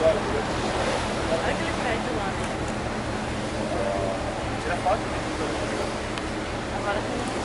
Olha aquele prédio lá. Tira foto. Né? Agora tem